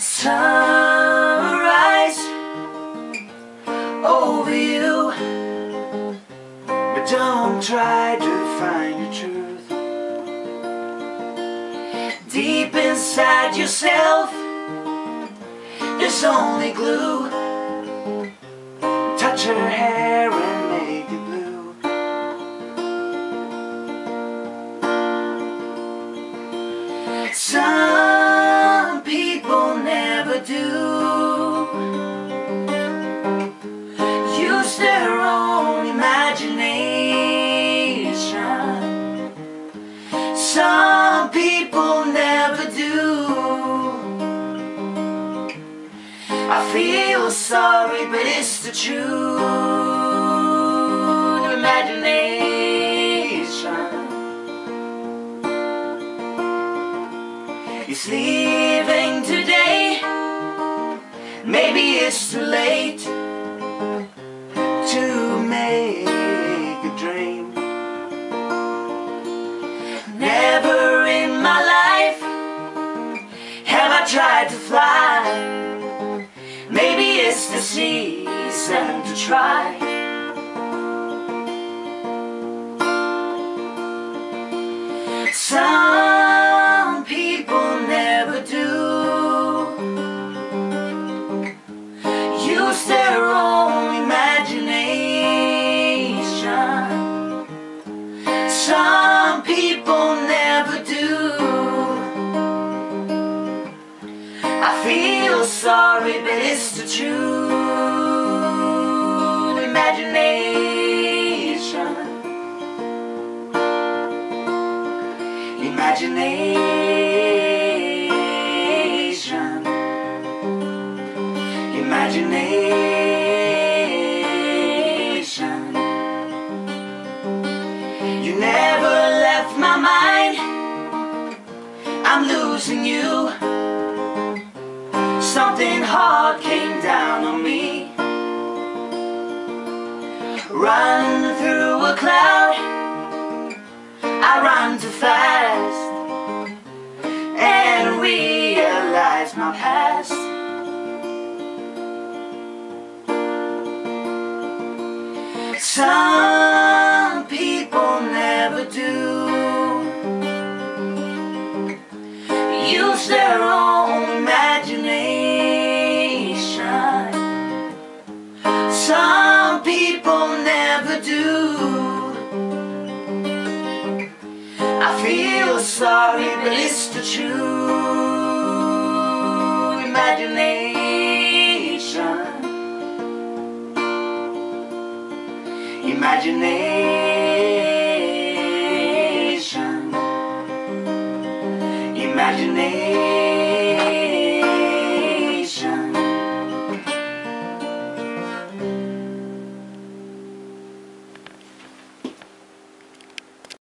sunrise over you. But don't try to find your truth. Deep inside yourself There's only glue. Touch her hair feel sorry but it's the truth. Imagination. He's leaving today. Maybe it's too late To make a dream. Never in my life Have I tried to fly try. Some people never do. Use their own imagination. Some people never do. I feel sorry but it's the truth losing you. Something hard came down on me. Run through a cloud. I run too fast. And realize my past. Some sorry, but it's the truth. Imagination. Imagination. Imagination.